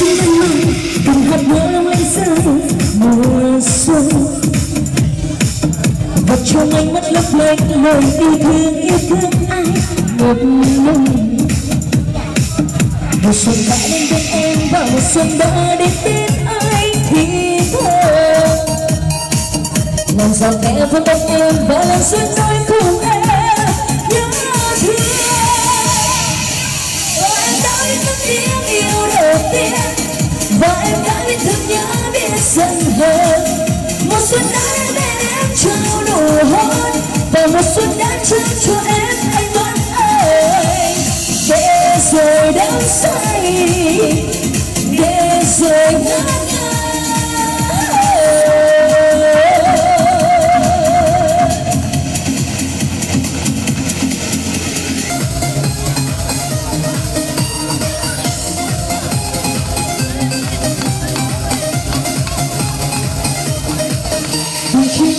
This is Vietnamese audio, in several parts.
xin anh mừng từng hạt mơ lòng anh sao mùa xuân và trong anh mắt lấp lánh lời yêu thương yêu thương ai một lần mùa xuân đã đến bên em và mùa xuân đã đến bên anh thì thôi làm sao nghe vẫn bên em và làm xuân nói cùng em xuân đã đến bên em trao nụ hôn. Và một xuân đã trao cho em, anh vẫn ơi. Để rồi đắm say, để rồi ngã ngã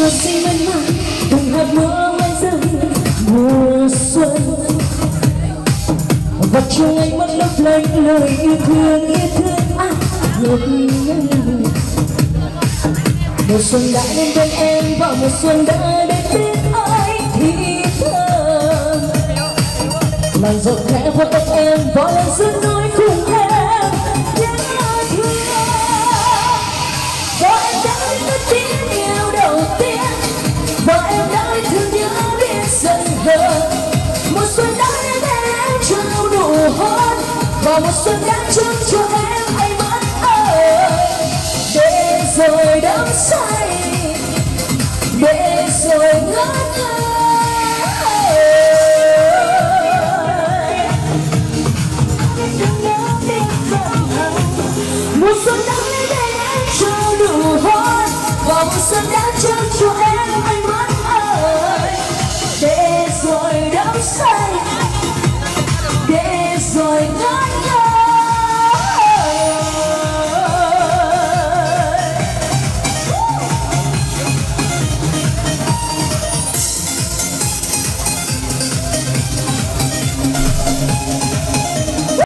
khi ngọt xinh mơn man Từng hạt mưa mai rơi. Mùa xuân. Và trong ánh mắt lấp lánh lời yêu thương yêu thương anh. Một lần Mùa xuân đã đến bên em và mùa xuân đã đến bên anh. Thì thơm. Làn rộng khẽ vuốt tóc em và lần xuân nói và một xuân đã trao cho em anh vẫn ơi. Để rồi đắm say, để rồi ngỡ một xuân đã đến bên em trao đủ hôn và một xuân đã trao cho em anh vẫn ơi. Để rồi đắm say.